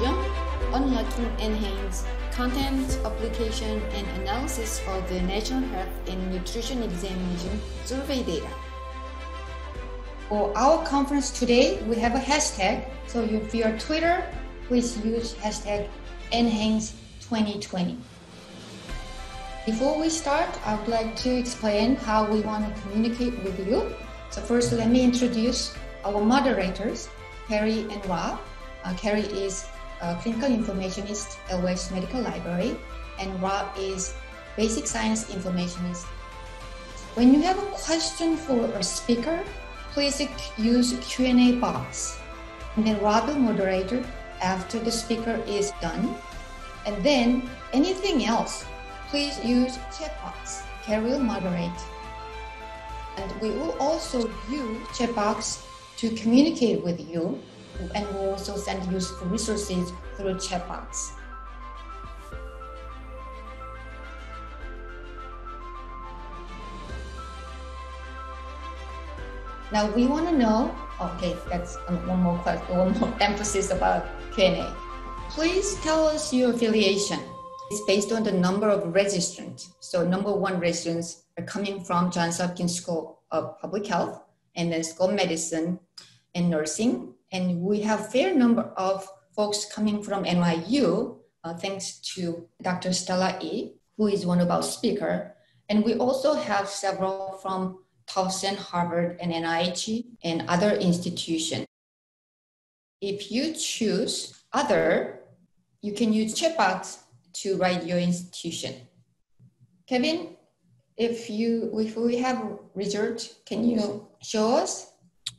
Unlocking Enhanced Content Application and Analysis of the National Health and Nutrition Examination Survey Data. For our conference today, we have a hashtag. So if you are Twitter, please use hashtag NHANES2020. Before we start, I would like to explain how we want to communicate with you. So first, let me introduce our moderators, Carrie and Rob. Uh, Carrie is clinical informationist at Welch Medical Library, and Rob is basic science informationist. When you have a question for a speaker, please use Q&A box. And then Rob will moderate after the speaker is done. And then anything else, please use chat box. Carrie will moderate. And we will also use chat box to communicate with you and we'll also send useful resources through chat box. Now we want to know. Okay, that's um, one more question, one more emphasis about Q&A. Please tell us your affiliation. It's based on the number of registrants. So number one registrants are coming from Johns Hopkins School of Public Health, and then School of Medicine and Nursing, and we have fair number of folks coming from NYU, uh, thanks to Dr. Stella E, who is one of our speaker. And we also have several from Towson, Harvard, and NIH, and other institutions. If you choose other, you can use chat box to write your institution. Kevin, if you if we have result, can you show us?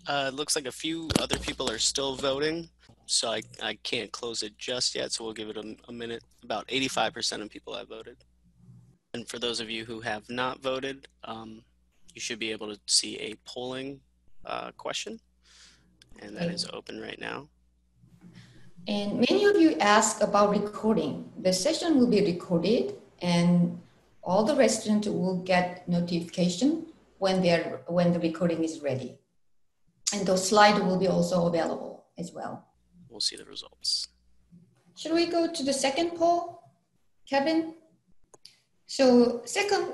Uh, it looks like a few other people are still voting, so I, I can't close it just yet. So we'll give it a, a minute. About 85% of people have voted. And for those of you who have not voted, um, you should be able to see a polling uh, question, and that is open right now. And many of you ask about recording. The session will be recorded, and all the residents will get notification when they're when the recording is ready and those slides will be also available as well. We'll see the results. Should we go to the second poll, Kevin? So second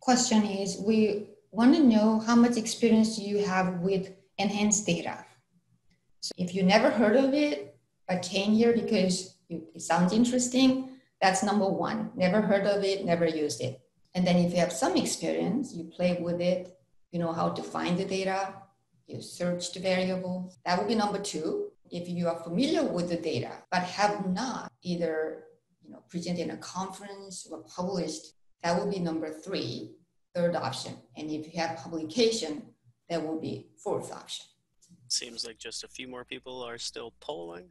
question is, we want to know how much experience you have with NHANES data. So if you never heard of it, but came here because it sounds interesting, that's number one. Never heard of it, never used it. And then if you have some experience, you play with it, you know how to find the data, you search the variables. That would be number two. If you are familiar with the data, but have not either you know, presented in a conference or published, that would be number three, third option. And if you have publication, that would be fourth option. Seems like just a few more people are still polling.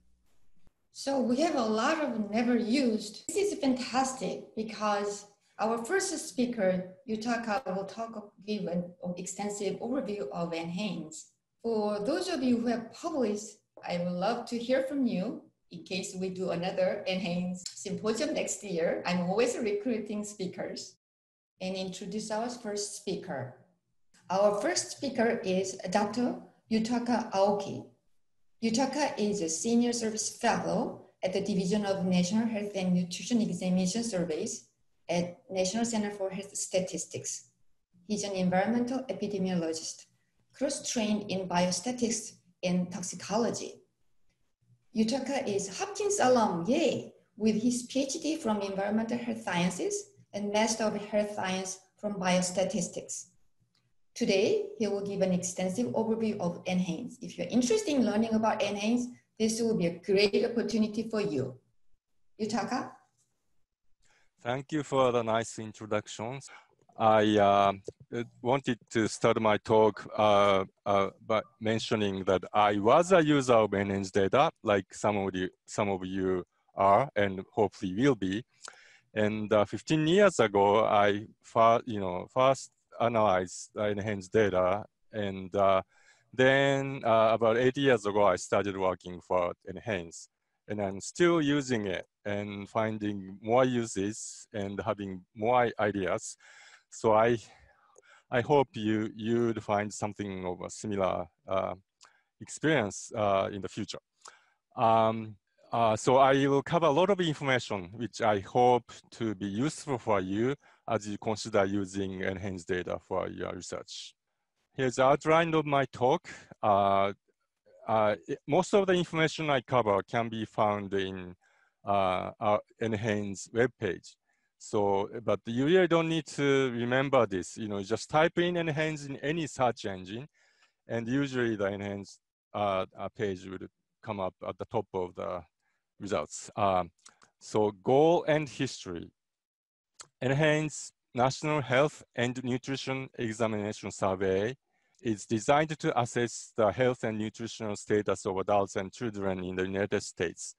So we have a lot of never used. This is fantastic because our first speaker, Yutaka, will talk, give an extensive overview of NHANES. For those of you who have published, I would love to hear from you in case we do another NHANES symposium next year. I'm always recruiting speakers and introduce our first speaker. Our first speaker is Dr. Yutaka Aoki. Yutaka is a senior service fellow at the Division of National Health and Nutrition Examination Surveys at National Center for Health Statistics. He's an environmental epidemiologist, cross-trained in biostatistics and toxicology. Yutaka is Hopkins alum, yay, with his PhD from Environmental Health Sciences and Master of Health Science from Biostatistics. Today, he will give an extensive overview of NHANES. If you're interested in learning about NHANES, this will be a great opportunity for you. Yutaka? Thank you for the nice introductions. I uh, wanted to start my talk uh, uh, by mentioning that I was a user of NHANES data, like some of you, some of you are, and hopefully will be. And uh, 15 years ago, I you know, first analyzed NHANES data, and uh, then uh, about eight years ago, I started working for NHANES and I'm still using it and finding more uses and having more ideas. So I, I hope you you'd find something of a similar uh, experience uh, in the future. Um, uh, so I will cover a lot of information, which I hope to be useful for you as you consider using NHANES data for your research. Here's the outline of my talk. Uh, uh, most of the information I cover can be found in uh, our NHANES webpage. So, but you really don't need to remember this. You know, just type in NHANES in any search engine, and usually the NHANES uh, page would come up at the top of the results. Um, so goal and history. NHANES National Health and Nutrition Examination Survey is designed to assess the health and nutritional status of adults and children in the United States.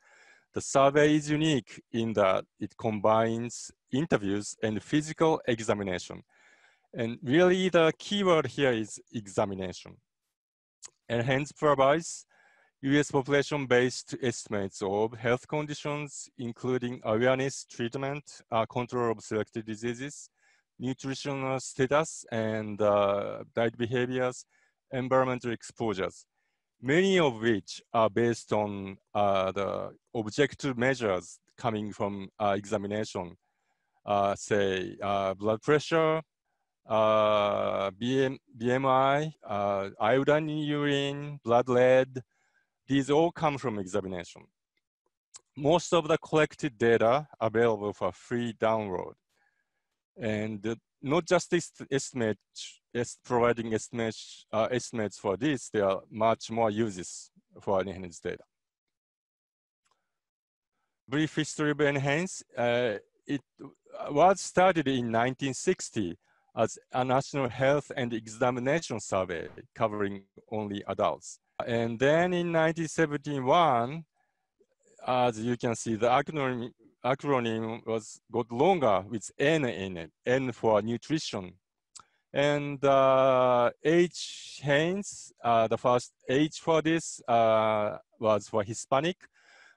The survey is unique in that it combines interviews and physical examination. And really the keyword here is examination. NHANES provides US population-based estimates of health conditions, including awareness, treatment, uh, control of selected diseases, nutritional status, and uh, diet behaviors, environmental exposures, many of which are based on uh, the objective measures coming from uh, examination, uh, say uh, blood pressure, BM, BMI, iodine in urine, blood lead, these all come from examination. Most of the collected data available for free download. And uh, not just this estimate, providing estimates, uh, estimates for this, there are much more uses for NHANES data. Brief history of NHANES. Uh, it was started in 1960 as a national health and examination survey covering only adults. And then in 1971, as you can see, the acronym, acronym was got longer with N in it, N for nutrition. And uh, HHANES, uh, the first H for this uh, was for Hispanic,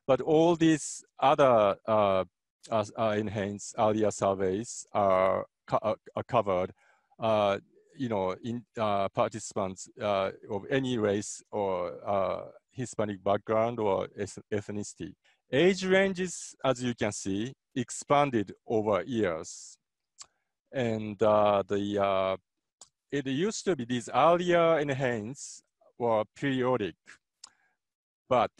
but all these other uh, uh, NHANES earlier surveys are, co are covered. Uh, you know, in uh, participants uh, of any race or uh, Hispanic background or ethnicity. Age ranges, as you can see, expanded over years. And uh, the uh, it used to be these earlier NHANES were periodic, but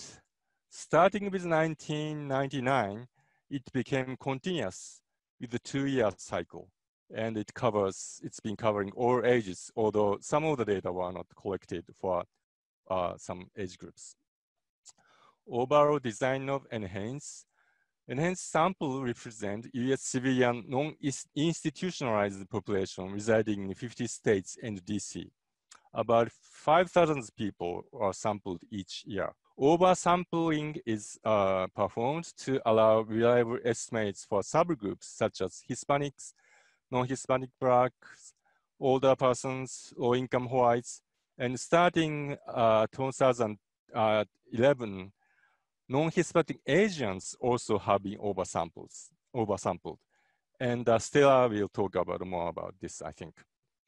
starting with 1999, it became continuous with the two-year cycle and it covers, it's been covering all ages, although some of the data were not collected for uh, some age groups. Overall design of NHANES. NHANES sample represent US civilian non-institutionalized population residing in 50 states and DC. About 5,000 people are sampled each year. Oversampling is uh, performed to allow reliable estimates for subgroups such as Hispanics, non-Hispanic blacks, older persons, low-income whites, and starting uh, 2011, non-Hispanic Asians also have been oversampled. oversampled. And uh, Stella will talk about more about this, I think,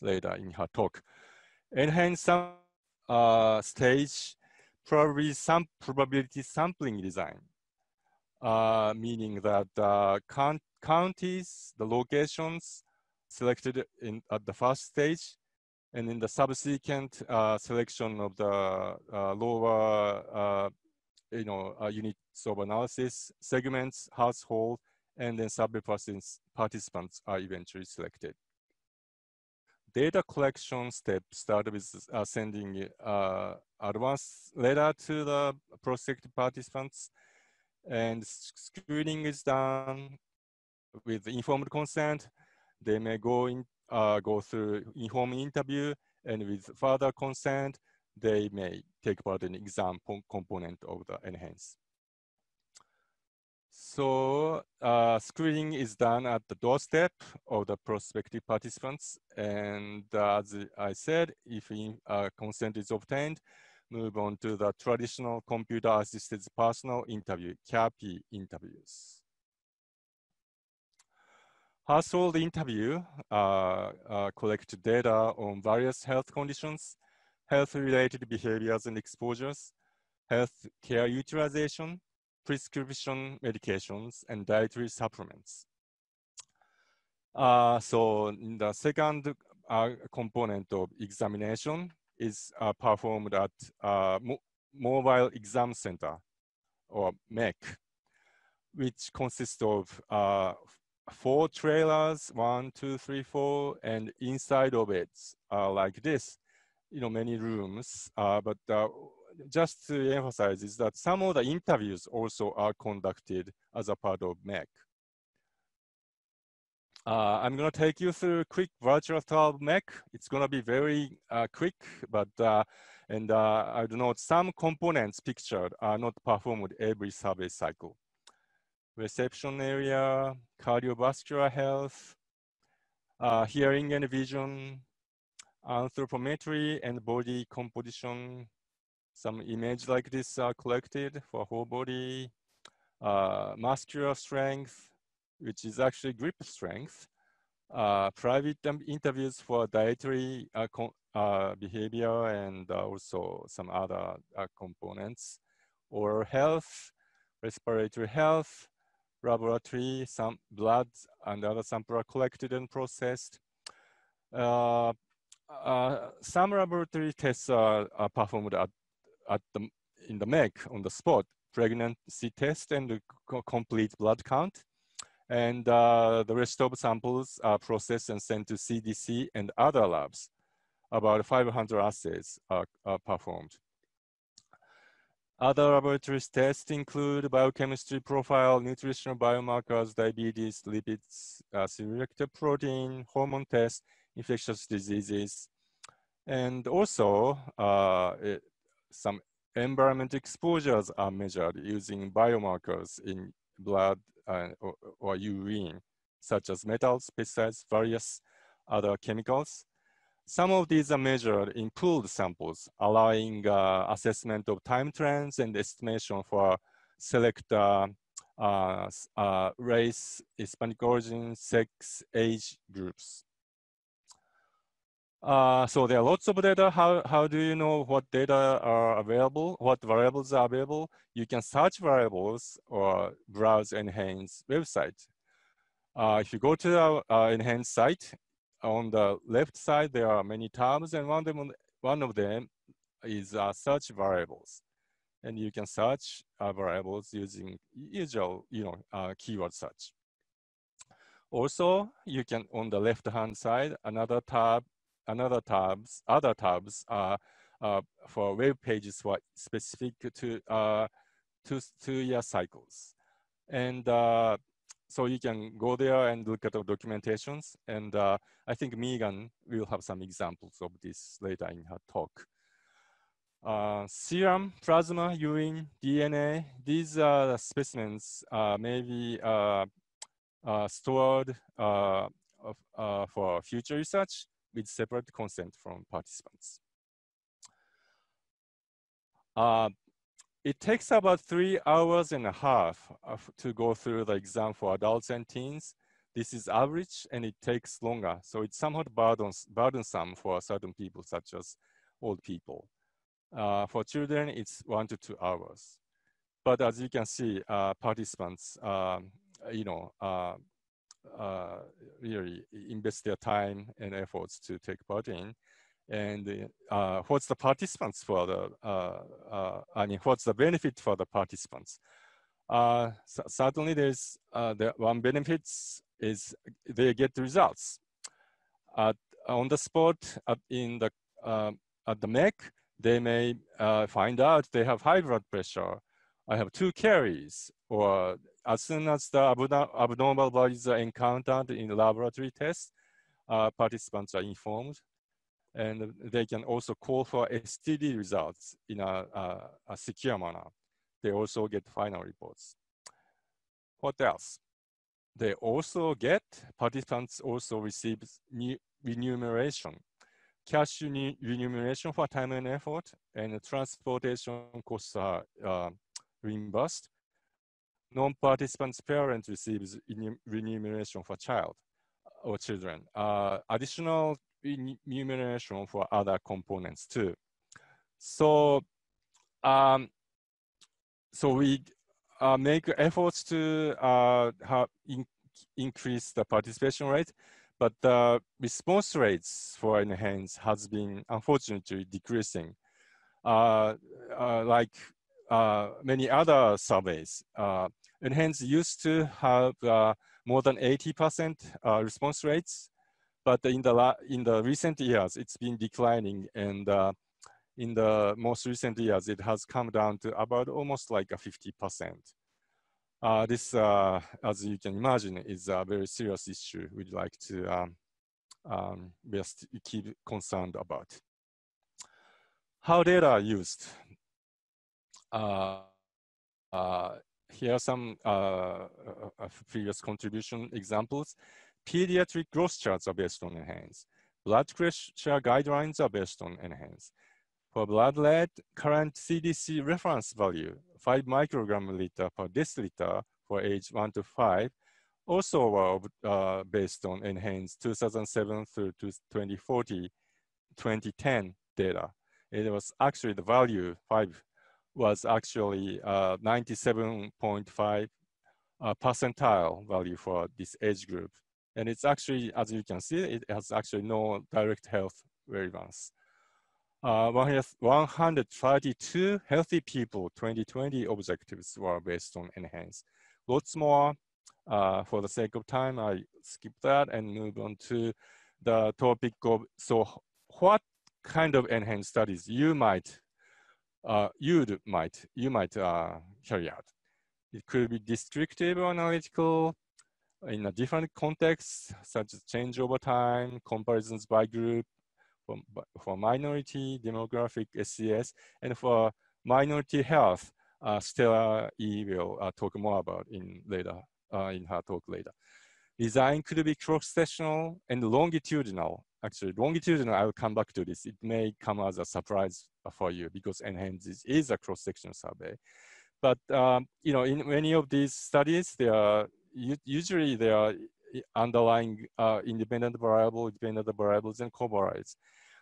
later in her talk. NHANES some uh, stage probably some probability sampling design, uh, meaning that uh, counties, the locations, selected in at the first stage, and in the subsequent uh, selection of the uh, lower, uh, you know, uh, units of analysis, segments, household, and then survey participants are eventually selected. Data collection step started with uh, sending uh, advance letter to the prospective participants, and screening is done with informed consent, they may go in, uh, go through informed interview and with further consent, they may take part in exam component of the NHANES. So uh, screening is done at the doorstep of the prospective participants. And uh, as I said, if uh, consent is obtained, move on to the traditional computer-assisted personal interview, CAPI interviews. Household interview uh, uh, collect data on various health conditions, health-related behaviors and exposures, health care utilization, prescription medications and dietary supplements. Uh, so the second uh, component of examination is uh, performed at uh, Mo Mobile Exam Center or MEC, which consists of uh, four trailers, one, two, three, four, and inside of it, uh, like this, you know, many rooms. Uh, but uh, just to emphasize is that some of the interviews also are conducted as a part of MEC. Uh, I'm going to take you through a quick virtual tour of MEC. It's going to be very uh, quick, but uh, and uh, I do note some components pictured are not performed every survey cycle. Reception area, cardiovascular health, hearing and vision, anthropometry and body composition. Some image like this are collected for whole body, uh, muscular strength, which is actually grip strength, uh, private interviews for dietary uh, uh, behavior and uh, also some other uh, components, or health, respiratory health, laboratory, some blood and other samples are collected and processed. Uh, some laboratory tests are, are performed at, at the, in the MEC on the spot, pregnancy test and complete blood count. And uh, the rest of samples are processed and sent to CDC and other labs. About 500 assays are, are performed. Other laboratory tests include biochemistry profile, nutritional biomarkers, diabetes, lipids, uh, C-reactive protein, hormone tests, infectious diseases, and also uh, it, some environment exposures are measured using biomarkers in blood uh, or, or urine, such as metals, pesticides, various other chemicals. Some of these are measured in pooled samples, allowing uh, assessment of time trends and estimation for select uh, uh, uh race, Hispanic origin, sex, age groups. Uh, so there are lots of data. How, how do you know what data are available, what variables are available? You can search variables or browse NHANES website. Uh, if you go to our uh, NHANES site, on the left side, there are many tabs and one of them, one of them is uh, search variables. And you can search uh, variables using usual you know, uh, keyword search. Also, you can, on the left-hand side, another tab another tabs, other tabs are uh, for web pages for specific to uh, two, two year cycles. And uh, so you can go there and look at the documentations. And uh, I think Megan will have some examples of this later in her talk. Uh, serum, plasma, urine, DNA, these are specimens uh, may be uh, uh, stored uh, of, for future research with separate consent from participants. Uh, it takes about three hours and a half to go through the exam for adults and teens. This is average and it takes longer. So it's somewhat burdens, burdensome for certain people such as old people. Uh, for children, it's one to two hours. But as you can see, uh, participants, um, you know, uh, really invest their time and efforts to take part in. And uh, what's the participants for the, uh, uh I mean, what's the benefit for the participants? Uh, so certainly there's, uh, the one benefits is they get the results. At, on the spot at, in the, at the MEC, they may find out they have high blood pressure. I have two caries or as soon as the abnormal values are encountered in laboratory tests, uh, participants are informed and they can also call for STD results in a, a, a, secure manner. They also get final reports. What else? They also get, participants also receive remuneration, cash remuneration for time and effort, and transportation costs are uh, reimbursed non-participant's parent receives remuneration for child or children. Uh, additional remuneration for other components too. So, um, so we uh, make efforts to uh, in, increase the participation rate, but the response rates for NHANES has been unfortunately decreasing. Uh, uh like uh, many other surveys, uh, NHANES used to have more than 80% response rates, but in the in the recent years, it's been declining, and in the most recent years, it has come down to about almost like a 50%. Uh, this, uh, as you can imagine, is a very serious issue we'd like to um, um, keep concerned about. How data are used? Uh, uh here are some uh, uh, previous contribution examples. Pediatric growth charts are based on NHANES. Blood pressure guidelines are based on NHANES. For blood lead, current CDC reference value, 5 microgram liter per deciliter for age 1 to 5, also were uh, based on NHANES 2007 through 2040, 2010 data. It was actually the value 5 was actually uh, 97.5 uh, percentile value for this age group. And it's actually, as you can see, it has actually no direct health relevance uh, 132 healthy people 2020 objectives were based on NHANES. Lots more. Uh, for the sake of time, I skip that and move on to the topic of, so what kind of NHANES studies you might, uh, you might, you might uh, carry out. It could be descriptive analytical in a different context, such as change over time, comparisons by group, for, for minority demographic SES, and for minority health, uh, Stella E will uh, talk more about in later uh, in her talk later. Design could be cross-sectional and longitudinal. Actually, longitudinal, I will come back to this. It may come as a surprise for you because NHANES is, a cross-sectional survey. But um, you know, in many of these studies, there are usually there are underlying uh, independent variable, dependent variables, and covariates.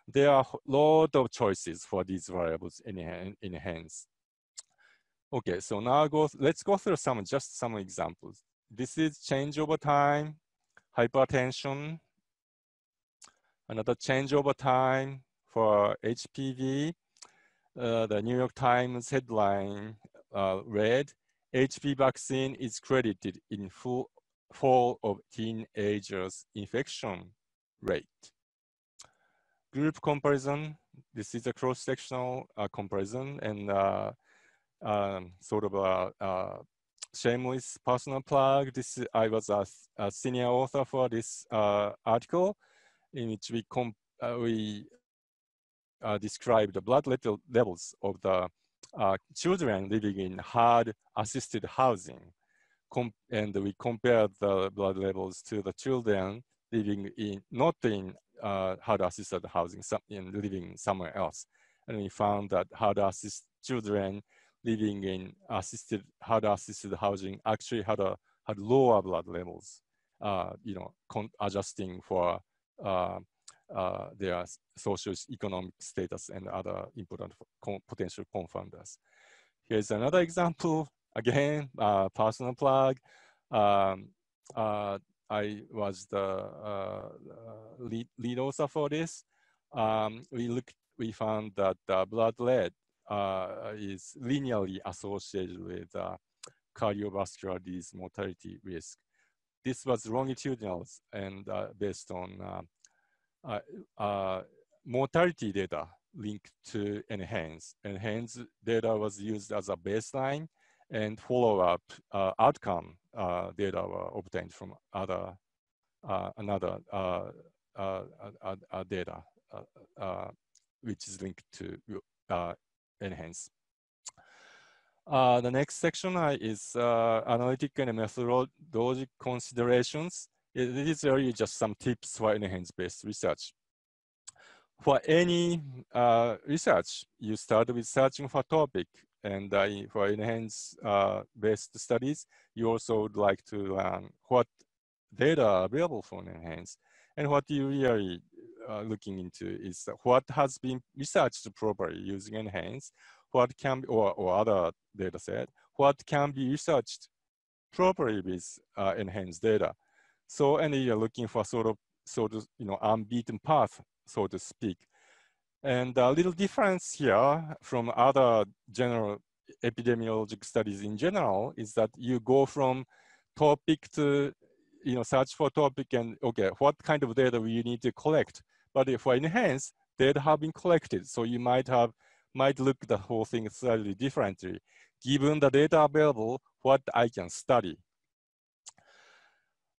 There are a lot of choices for these variables in, NHANES. Okay, so now go, let's go through some, just some examples. This is change over time, hypertension, another change over time for HPV. Uh, the New York Times headline uh, read, HPV vaccine is credited in full fall of teenagers infection rate. Group comparison, this is a cross-sectional uh, comparison and uh, um, sort of a, a, shameless personal plug. This I was a, a senior author for this uh, article in which we, uh, we uh, describe the blood levels of the uh, children living in HUD assisted housing and we compared the blood levels to the children living in, not in uh, HUD assisted housing, some, in living somewhere else. And we found that HUD assisted children living in assisted, HUD assisted housing actually had a, had lower blood levels, uh, you know, adjusting for uh, uh, their social economic status and other important potential confounders. Here's another example again, uh, personal plug. Um, uh, I was the uh, lead, lead author for this. Um, we looked, we found that blood lead is linearly associated with cardiovascular disease mortality risk. This was longitudinal and uh, based on uh, uh, mortality data linked to NHANES. NHANES data was used as a baseline and follow-up uh, outcome uh, data were obtained from other uh, another uh, uh, uh, data which is linked to NHANES. the next section is analytic and methodologic considerations. It is really just some tips for NHANES-based research for any uh, research, you start with searching for topic and uh, for NHANES-based uh, studies, you also would like to learn what data are available for NHANES. And what you really uh, looking into is what has been researched properly using NHANES, what can be, or, or other data set, what can be researched properly with uh, NHANES data. So, and you're looking for sort of, sort of, you know, unbeaten path, so to speak. And a little difference here from other general epidemiologic studies in general is that you go from topic to, you know, search for topic and, okay, what kind of data we need to collect? But if I NHANES, data have been collected. So you might have, might look the whole thing slightly differently. Given the data available, what I can study.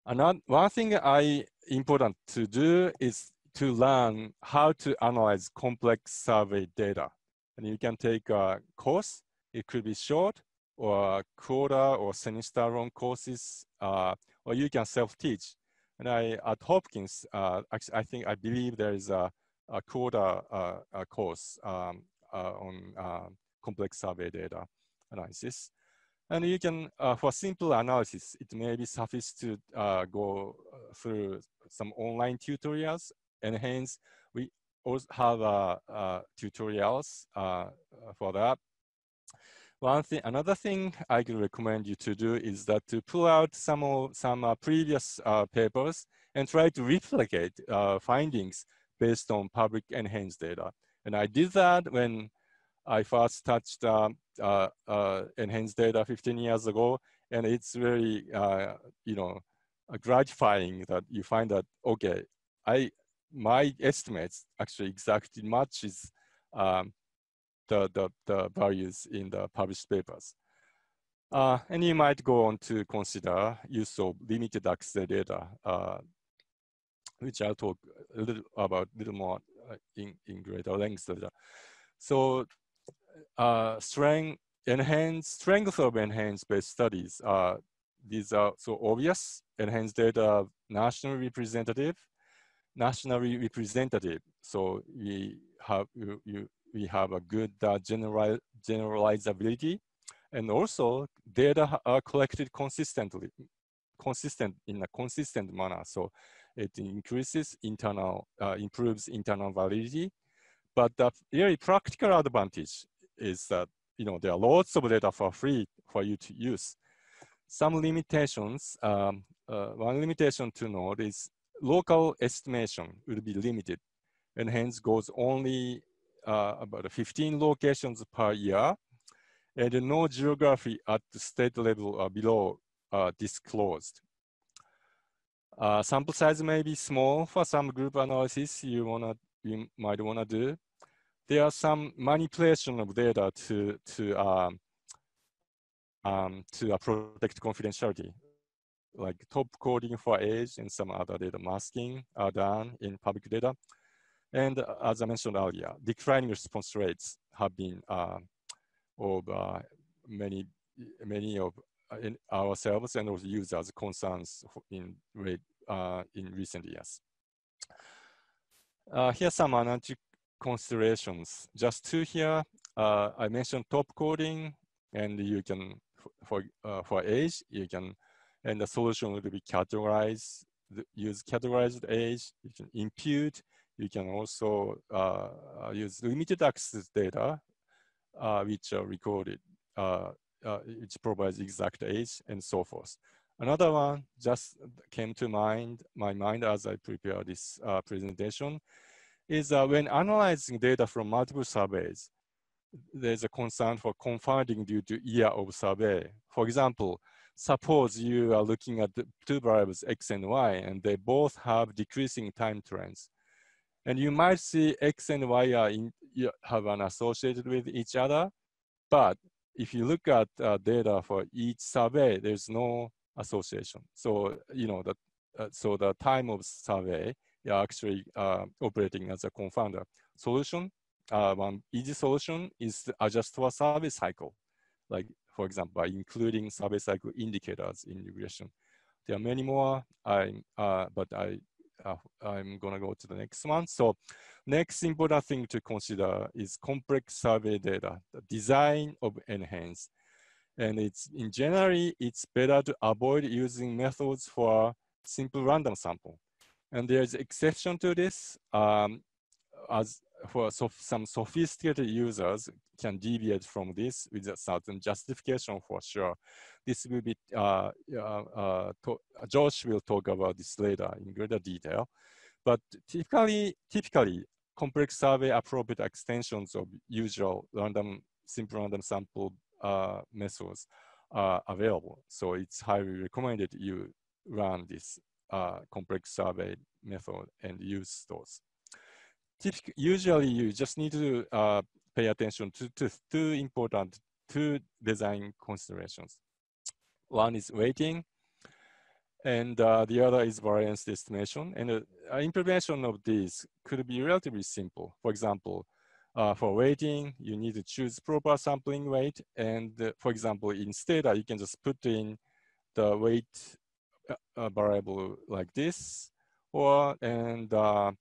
Another, one thing I important to do is to learn how to analyze complex survey data. And you can take a course, it could be short or quarter or semester long courses, uh, or you can self-teach. And I, at Hopkins, uh, I think, I believe there is a, a quarter uh, course um, uh, on uh, complex survey data analysis. And you can, uh, for simple analysis, it may be sufficient to uh, go through some online tutorials, NHANES we also have uh, uh tutorials uh, for that. One thing, another thing I can recommend you to do is that to pull out some of, some uh, previous papers and try to replicate findings based on public NHANES data. And I did that when I first touched um, uh, uh, NHANES data 15 years ago, and it's very, uh, you know, gratifying that you find that, okay, I, my estimates actually exactly matches um, the, the, the values in the published papers. Uh, and you might go on to consider use of limited access data, uh, which I'll talk a little about a little more uh, in, in greater length later. So uh, strength, NHANES strength of NHANES based studies. Uh, these are so obvious. NHANES data nationally representative, nationally representative. So we have you, you we have a good uh, general generalizability, and also data are collected consistently, consistent in a consistent manner. So it increases internal, uh, improves internal validity. But the very practical advantage is that you know there are lots of data for free for you to use. Some limitations, um, uh, one limitation to note is local estimation will be limited NHANES goes only uh, about 15 locations per year and no geography at the state level or below uh, disclosed. Uh, sample size may be small for some group analysis you wanna you might wanna do, there are some manipulation of data to to um, um, to uh, protect confidentiality, like top coding for age and some other data masking are done in public data. And uh, as I mentioned earlier, declining response rates have been uh, of uh, many many of uh, ourselves and also users concerns in uh, in recent years. Uh, here's some analytic considerations. Just two here, uh, I mentioned top coding, and you can, for, uh, for age, you can, and the solution will be categorized, use categorized age, you can impute, you can also uh, uh use limited access data, uh, which are recorded, uh, which provides exact age and so forth. Another one just came to mind, my mind as I prepare this presentation is uh, when analyzing data from multiple surveys, there's a concern for confounding due to year of survey. For example, suppose you are looking at two variables x and y, and they both have decreasing time trends. And you might see x and y are in, have an associated with each other, but if you look at uh, data for each survey, there's no association. So, you know, that, uh, so the time of survey you're actually uh, operating as a confounder. Solution, uh, one easy solution is to adjust for survey cycle. Like, for example, by including survey cycle indicators in regression. There are many more, I, uh, but I, uh, I'm gonna go to the next one. So next important thing to consider is complex survey data, the design of NHANES. And it's in generally, it's better to avoid using methods for simple random sample. And there's exception to this, um, as for sof some sophisticated users can deviate from this with a certain justification for sure. This will be, uh, uh, Josh will talk about this later in greater detail. But typically, typically complex survey appropriate extensions of usual random, simple random sample uh, methods are available. So it's highly recommended you run this uh, complex survey method and use those. Typically, usually you just need to uh, pay attention to, to two important two design considerations. One is weighting, and uh, the other is variance estimation. And uh, implementation of these could be relatively simple. For example, uh, for weighting, you need to choose proper sampling weight. And uh, for example, instead, you can just put in the weight uh, variable like this, or and uh,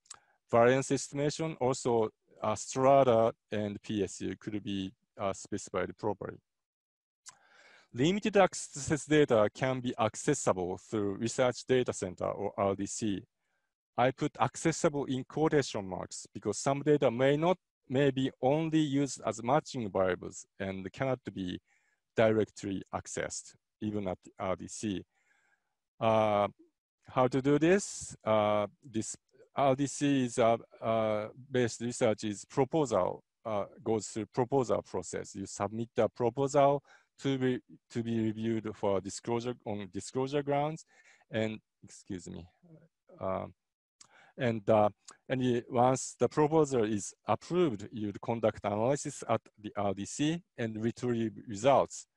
variance estimation also uh, strata and PSU could be uh, specified properly. Limited access data can be accessible through Research Data Center or RDC. I put accessible in quotation marks because some data may not may be only used as matching variables and cannot be directly accessed even at RDC. Uh, how to do this? Uh, this RDC is uh, uh, based research is proposal uh, goes through proposal process. You submit a proposal to be to be reviewed for disclosure on disclosure grounds, and excuse me, um, and and once the proposal is approved, you'd conduct analysis at the RDC and retrieve results,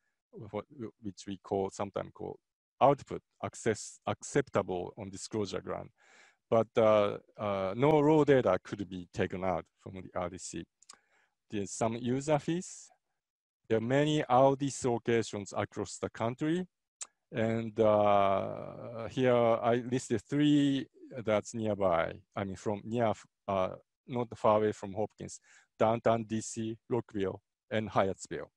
which we call sometimes call output access acceptable on disclosure ground but uh, uh, no raw data could be taken out from the RDC. There's some user fees. There are many RDC locations across the country. And uh, here I listed three that's nearby. I mean, from near, uh, not far away from Hopkins, downtown DC, Rockville, and Hyattsville.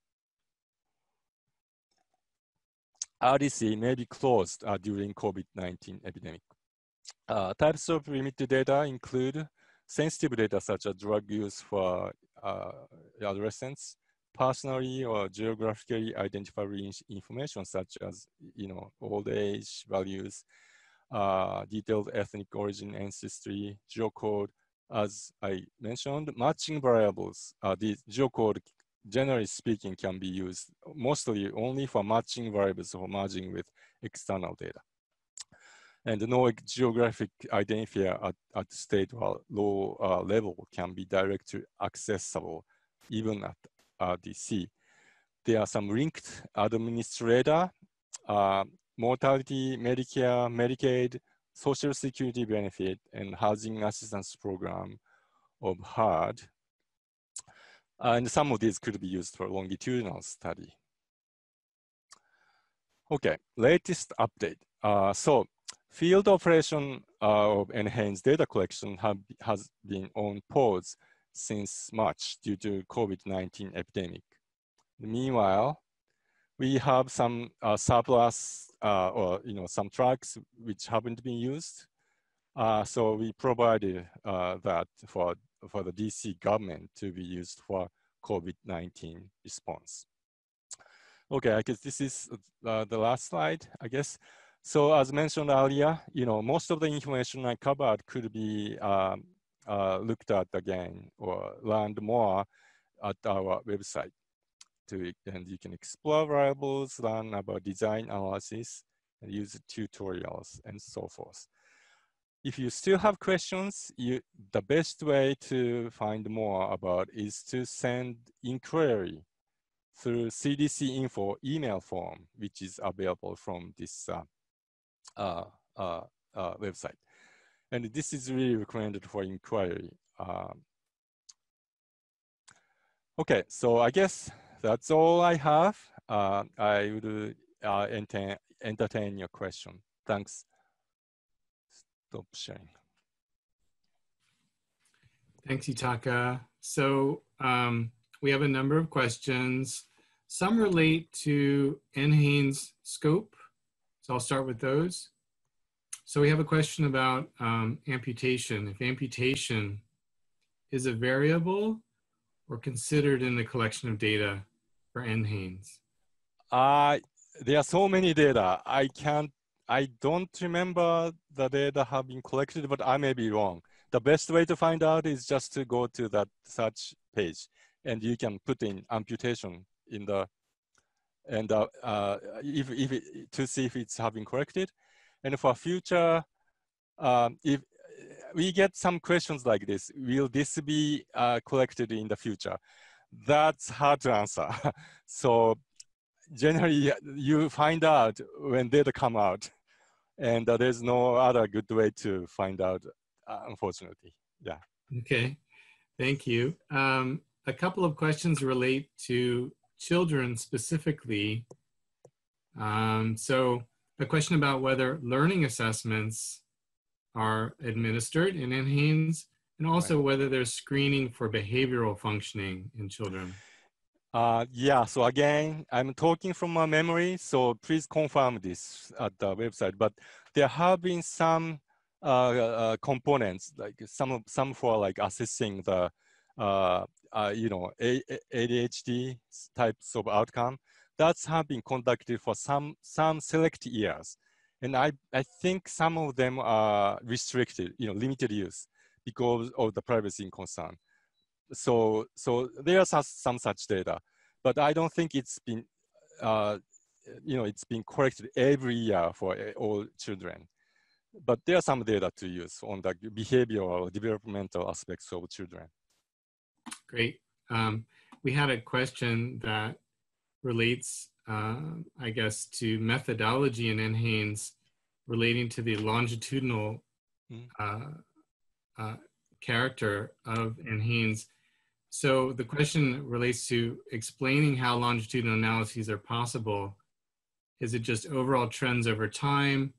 RDC may be closed uh, during COVID-19 epidemic. Uh, types of limited data include sensitive data such as drug use for uh, adolescents, personally or geographically identifiable information such as you know old age, values, uh, detailed ethnic origin, ancestry, geocode. As I mentioned, matching variables. Uh, the geocode, generally speaking, can be used mostly only for matching variables or merging with external data and no geographic identifier at, at state or low uh, level can be directly accessible even at RDC. There are some linked administrator, uh, mortality, Medicare, Medicaid, Social Security benefit, and housing assistance program of HUD. And some of these could be used for longitudinal study. Okay, latest update. Uh, so Field operation uh, of NHANES data collection have, has been on pause since March due to COVID-19 epidemic. Meanwhile, we have some uh, surplus uh, or you know some trucks which haven't been used. Uh, so we provided uh, that for, for the DC government to be used for COVID-19 response. Okay, I guess this is uh, the last slide, I guess. So as mentioned earlier, you know, most of the information I covered could be um, uh, looked at again or learned more at our website. To, and you can explore variables, learn about design analysis, and use tutorials and so forth. If you still have questions, you, the best way to find more about is to send inquiry through CDC info email form, which is available from this uh, uh, uh, uh, website. And this is really recommended for inquiry. Um, okay, so I guess that's all I have. Uh, I would uh, entertain, entertain your question. Thanks. Stop sharing. Thanks, Yutaka. So um, we have a number of questions. Some relate to NHANES scope so I'll start with those. So we have a question about um, amputation. If amputation is a variable or considered in the collection of data for NHANES? Uh, there are so many data. I can't, I don't remember the data have been collected, but I may be wrong. The best way to find out is just to go to that search page and you can put in amputation in the, and uh, uh, if, if it, to see if it's having corrected. And for future, um, if we get some questions like this, will this be uh, collected in the future? That's hard to answer. so generally you find out when data come out and uh, there's no other good way to find out, uh, unfortunately. Yeah. Okay, thank you. Um, a couple of questions relate to children specifically. Um, so a question about whether learning assessments are administered in NHANES and also right. whether there's screening for behavioral functioning in children. Uh, yeah, so again, I'm talking from my memory, so please confirm this at the website. But there have been some components, like some some for like assessing the, uh, uh, you know, ADHD types of outcome. That's have been conducted for some some select years, and I I think some of them are restricted, you know, limited use because of the privacy concern so so there are some such data, but I don't think it's been uh, you know it's been collected every year for uh, all children. But there are some data to use on the behavioral developmental aspects of children. Great. Um, we had a question that relates, uh, I guess, to methodology in NHANES relating to the longitudinal mm. uh, uh, character of NHANES so the question relates to explaining how longitudinal analyses are possible. Is it just overall trends over time?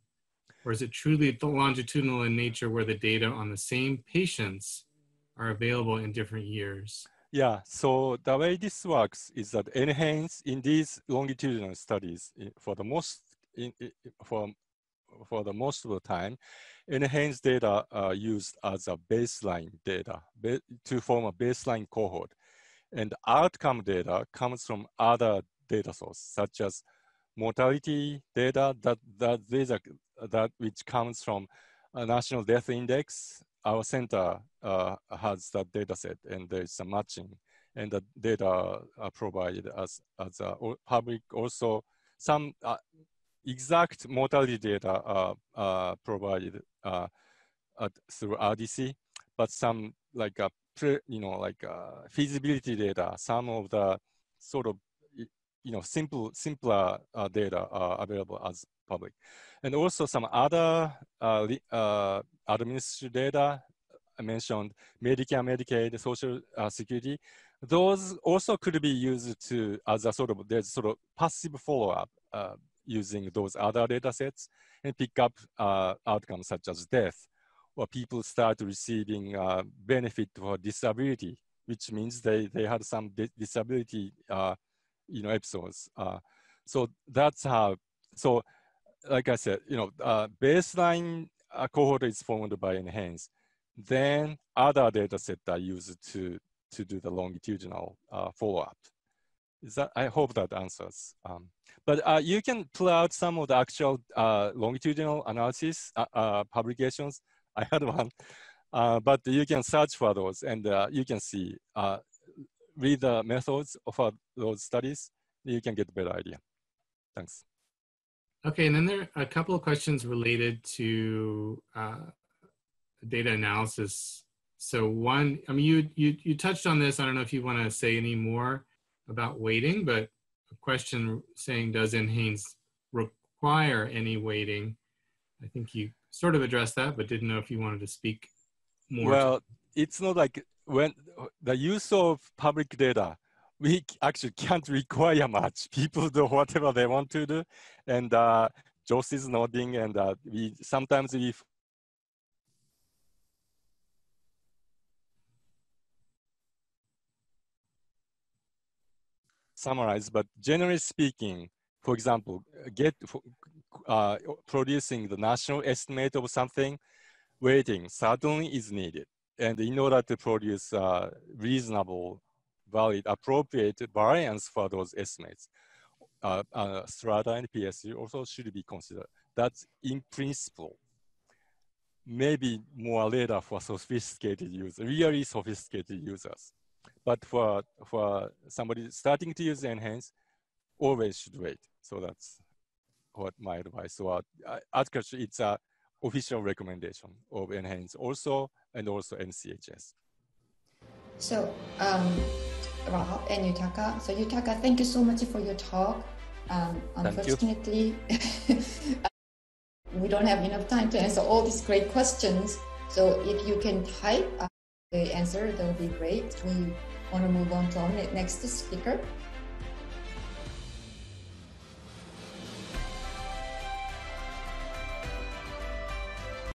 Or is it truly longitudinal in nature where the data on the same patients are available in different years? Yeah, so the way this works is that NHANES in these longitudinal studies, eh, for the most, in, for, for the most of the time, NHANES data are used as a baseline data to form a baseline cohort. And outcome data comes from other data sources, such as mortality data that, that, these are, that which comes from a national death index. Our center uh, has that data set and there's some matching and the data are provided as, as a public also some uh, exact mortality data are, provided uh, at, through RDC, but some like a pre, you know like feasibility data, some of the sort of you know simple simpler uh, data are available as public, and also some other uh, uh, administrative data I mentioned Medicare, Medicaid, Social uh, Security. Those also could be used to as a sort of there's sort of passive follow up uh, using those other data sets and pick up uh, outcomes such as death, or people start receiving uh, benefit for disability, which means they, they had some disability uh, you know, episodes. So that's how, so like I said, you know, uh, baseline uh, cohort is formed by NHANES. Then other data set are used to, to do the longitudinal follow-up. Is that, I hope that answers. Um, but uh, you can pull out some of the actual uh, longitudinal analysis uh, uh publications. I had one, uh, but you can search for those and uh, you can see, read the methods of those studies, you can get a better idea. Thanks. Okay, and then there are a couple of questions related to uh, data analysis. So one, I mean, you, you, you touched on this. I don't know if you want to say any more about weighting, but a question saying, does NHANES require any weighting? I think you sort of addressed that, but didn't know if you wanted to speak more. Well, it's not like when the use of public data, we actually can't require much. People do whatever they want to do. And uh, is nodding and uh, we sometimes we summarize, but generally speaking, for example, get uh, producing the national estimate of something, weighting certainly is needed. and in order to produce uh, reasonable, valid, appropriate variance for those estimates, uh, uh, strata and PSU also should be considered. That's in principle. Maybe more later for sophisticated users, really sophisticated users. But for, for somebody starting to use NHANES, always should weight. So that's what my advice. So uh, actually, it's a official recommendation of NHANES also, and also NCHS. So, um, Rob and Yutaka. So, Yutaka, thank you so much for your talk. Um, unfortunately, we don't have enough time to answer all these great questions. So, if you can type the answer, that would be great. We want to move on to our next speaker.